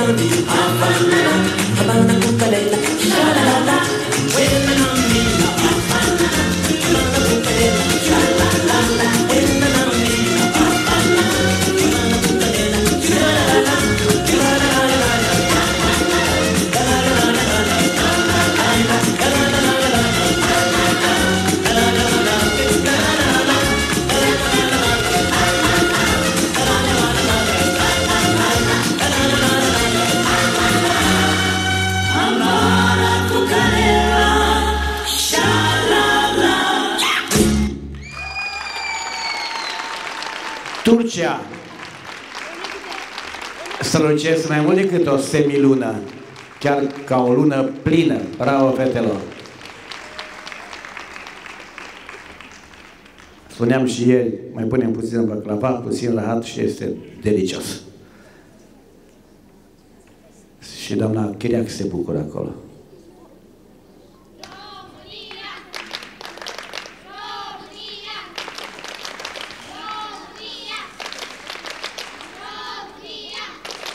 melody. Turcia să strălucesc mai mult decât o semilună, chiar ca o lună plină, bravo fetelor! Spuneam și ieri, mai punem puțin baclava, puțin rahat și este delicios. Și doamna Chiriac se bucură acolo.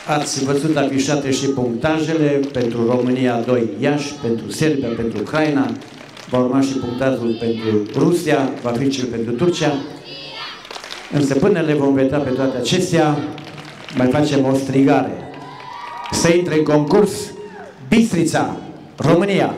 Ați văzut afișate și punctajele pentru România 2 Iași, pentru Serbia, pentru Ucraina, va urma și punctajul pentru Rusia, va fi cel pentru Turcia. Însă până le vom vedea pe toate acestea, mai facem o strigare. Să intre în concurs Bistrița, România!